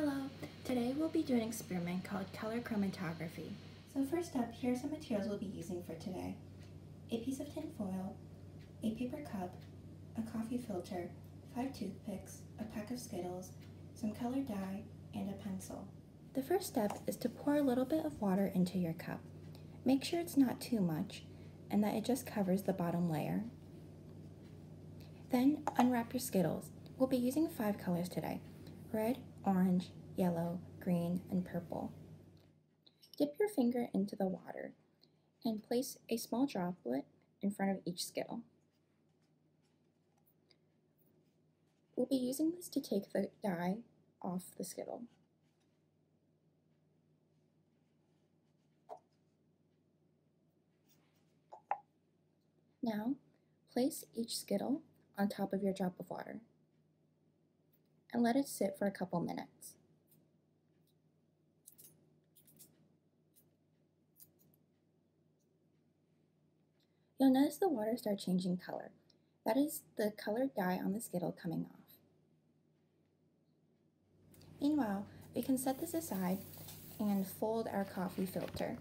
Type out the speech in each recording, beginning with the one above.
Hello, today we'll be doing an experiment called color chromatography. So first up, here are some materials we'll be using for today. A piece of tin foil, a paper cup, a coffee filter, five toothpicks, a pack of Skittles, some colored dye, and a pencil. The first step is to pour a little bit of water into your cup. Make sure it's not too much and that it just covers the bottom layer. Then unwrap your Skittles. We'll be using five colors today, red, orange, yellow, green, and purple. Dip your finger into the water and place a small droplet in front of each Skittle. We'll be using this to take the dye off the Skittle. Now, place each Skittle on top of your drop of water and let it sit for a couple minutes. You'll notice the water start changing color. That is the colored dye on the Skittle coming off. Meanwhile, we can set this aside and fold our coffee filter.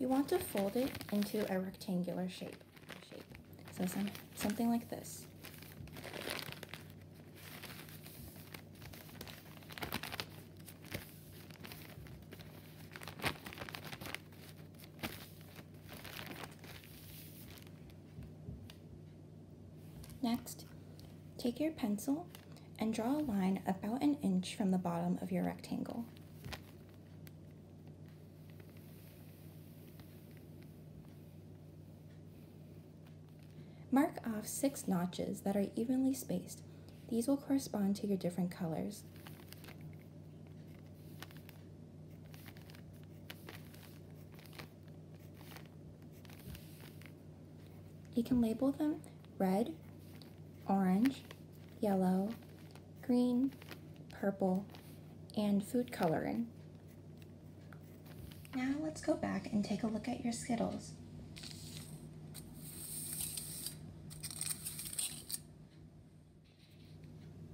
You want to fold it into a rectangular shape, shape. so some, something like this. Next, take your pencil and draw a line about an inch from the bottom of your rectangle. Mark off six notches that are evenly spaced. These will correspond to your different colors. You can label them red, orange, yellow, green, purple, and food coloring. Now let's go back and take a look at your Skittles.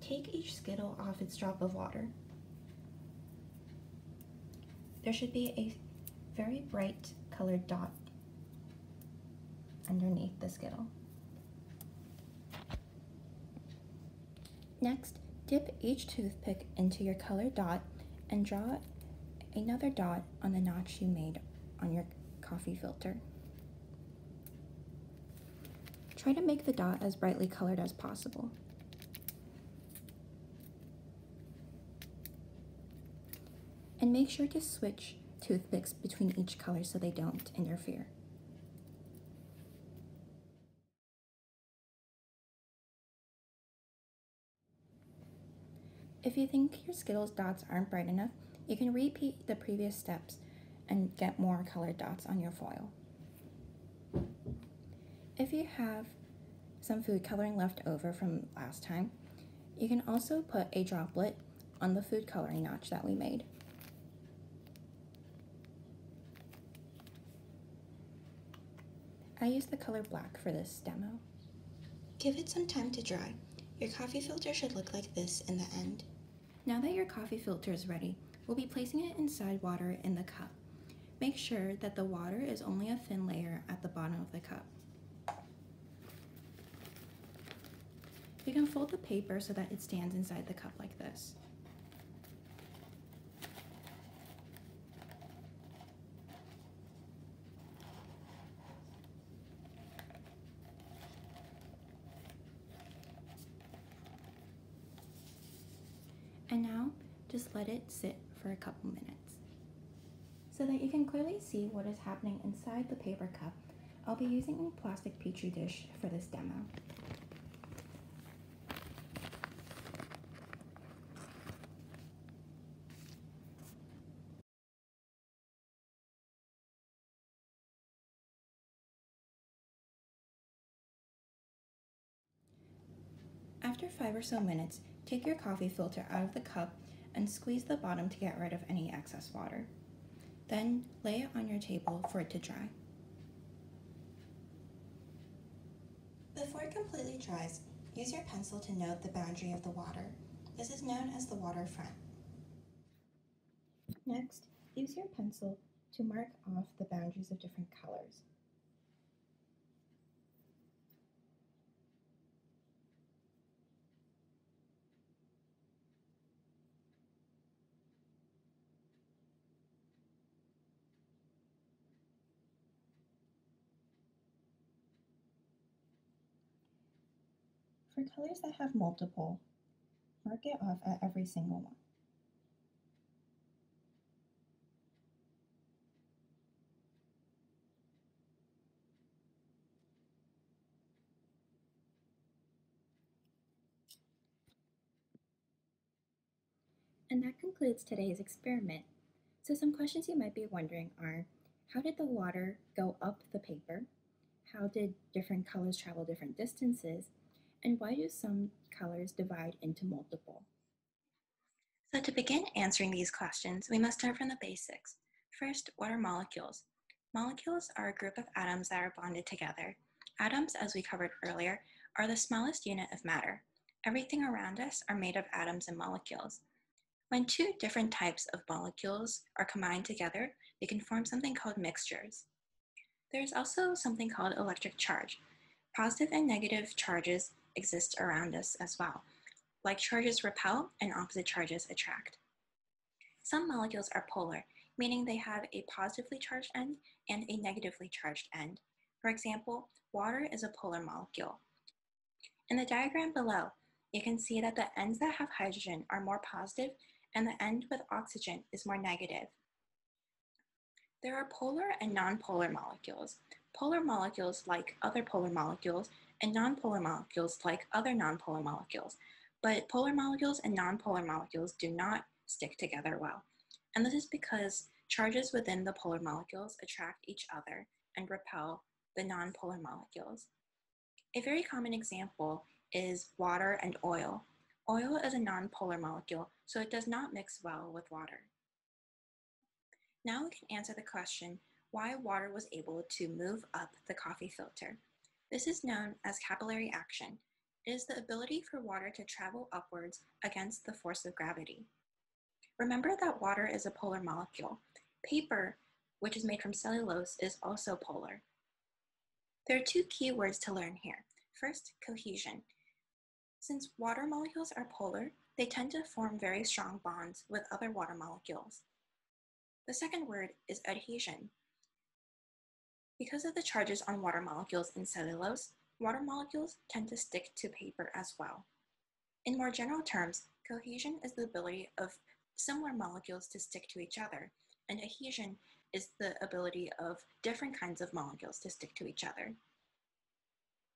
Take each Skittle off its drop of water. There should be a very bright colored dot underneath the Skittle. Next, dip each toothpick into your colored dot and draw another dot on the notch you made on your coffee filter. Try to make the dot as brightly colored as possible. And make sure to switch toothpicks between each color so they don't interfere. If you think your Skittles dots aren't bright enough, you can repeat the previous steps and get more colored dots on your foil. If you have some food coloring left over from last time, you can also put a droplet on the food coloring notch that we made. I used the color black for this demo. Give it some time to dry. Your coffee filter should look like this in the end. Now that your coffee filter is ready, we'll be placing it inside water in the cup. Make sure that the water is only a thin layer at the bottom of the cup. You can fold the paper so that it stands inside the cup like this. And now just let it sit for a couple minutes. So that you can clearly see what is happening inside the paper cup, I'll be using a plastic petri dish for this demo. After five or so minutes, take your coffee filter out of the cup and squeeze the bottom to get rid of any excess water. Then lay it on your table for it to dry. Before it completely dries, use your pencil to note the boundary of the water. This is known as the waterfront. Next, use your pencil to mark off the boundaries of different colors. For colors that have multiple, mark it off at every single one. And that concludes today's experiment. So some questions you might be wondering are, how did the water go up the paper? How did different colors travel different distances? And why do some colors divide into multiple? So to begin answering these questions, we must start from the basics. First, what are molecules? Molecules are a group of atoms that are bonded together. Atoms, as we covered earlier, are the smallest unit of matter. Everything around us are made of atoms and molecules. When two different types of molecules are combined together, they can form something called mixtures. There's also something called electric charge. Positive and negative charges exist around us as well. Like charges repel and opposite charges attract. Some molecules are polar, meaning they have a positively charged end and a negatively charged end. For example, water is a polar molecule. In the diagram below, you can see that the ends that have hydrogen are more positive and the end with oxygen is more negative. There are polar and nonpolar molecules. Polar molecules like other polar molecules and nonpolar molecules like other nonpolar molecules. But polar molecules and nonpolar molecules do not stick together well. And this is because charges within the polar molecules attract each other and repel the nonpolar molecules. A very common example is water and oil. Oil is a nonpolar molecule, so it does not mix well with water. Now we can answer the question why water was able to move up the coffee filter. This is known as capillary action. It is the ability for water to travel upwards against the force of gravity. Remember that water is a polar molecule. Paper, which is made from cellulose, is also polar. There are two key words to learn here. First, cohesion. Since water molecules are polar, they tend to form very strong bonds with other water molecules. The second word is adhesion. Because of the charges on water molecules in cellulose, water molecules tend to stick to paper as well. In more general terms, cohesion is the ability of similar molecules to stick to each other, and adhesion is the ability of different kinds of molecules to stick to each other.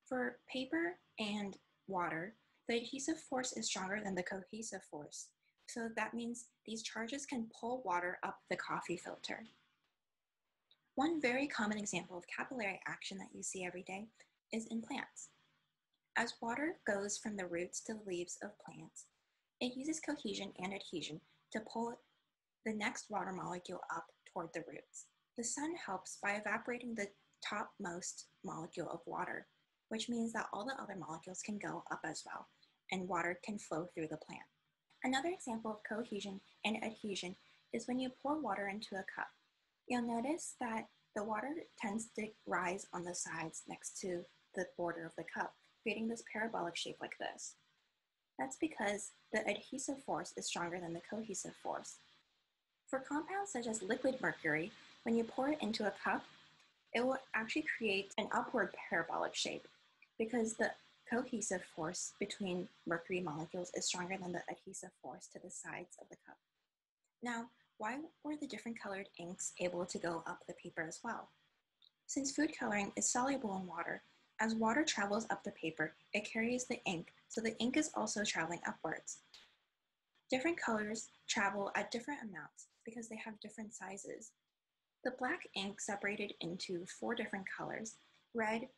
For paper and water, the adhesive force is stronger than the cohesive force. So that means these charges can pull water up the coffee filter. One very common example of capillary action that you see every day is in plants. As water goes from the roots to the leaves of plants, it uses cohesion and adhesion to pull the next water molecule up toward the roots. The sun helps by evaporating the topmost molecule of water, which means that all the other molecules can go up as well, and water can flow through the plant. Another example of cohesion and adhesion is when you pour water into a cup. You'll notice that the water tends to rise on the sides next to the border of the cup, creating this parabolic shape like this. That's because the adhesive force is stronger than the cohesive force. For compounds such as liquid mercury, when you pour it into a cup, it will actually create an upward parabolic shape because the cohesive force between mercury molecules is stronger than the adhesive force to the sides of the cup. Now, why were the different colored inks able to go up the paper as well? Since food coloring is soluble in water, as water travels up the paper, it carries the ink, so the ink is also traveling upwards. Different colors travel at different amounts because they have different sizes. The black ink separated into four different colors, red,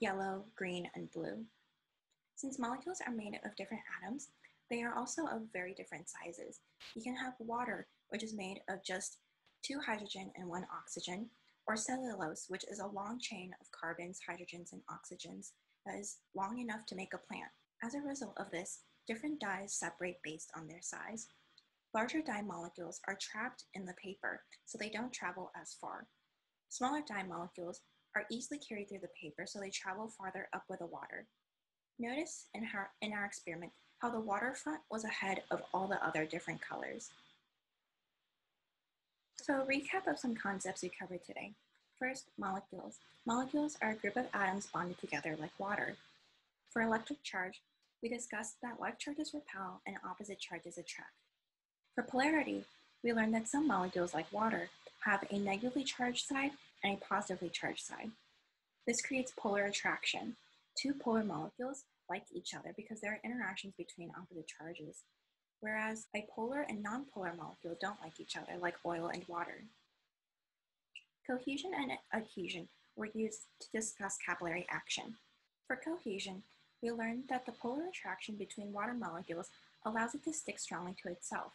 yellow, green, and blue. Since molecules are made of different atoms, they are also of very different sizes. You can have water, which is made of just two hydrogen and one oxygen, or cellulose, which is a long chain of carbons, hydrogens, and oxygens that is long enough to make a plant. As a result of this, different dyes separate based on their size. Larger dye molecules are trapped in the paper, so they don't travel as far. Smaller dye molecules are easily carried through the paper, so they travel farther up with the water. Notice in our, in our experiment how the waterfront was ahead of all the other different colors. So a recap of some concepts we covered today. First, molecules. Molecules are a group of atoms bonded together like water. For electric charge, we discussed that like charges repel and opposite charges attract. For polarity, we learned that some molecules like water have a negatively charged side and a positively charged side. This creates polar attraction. Two polar molecules like each other because there are interactions between opposite charges, whereas a polar and nonpolar molecule don't like each other, like oil and water. Cohesion and adhesion were used to discuss capillary action. For cohesion, we learned that the polar attraction between water molecules allows it to stick strongly to itself.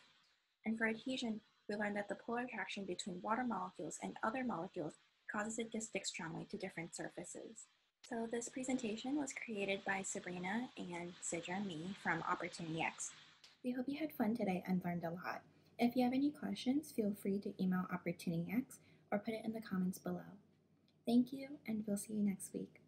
And for adhesion, we learned that the polar attraction between water molecules and other molecules causes it to stick strongly to different surfaces. So this presentation was created by Sabrina and Sidra me from Opportunity X. We hope you had fun today and learned a lot. If you have any questions, feel free to email Opportunity X or put it in the comments below. Thank you, and we'll see you next week.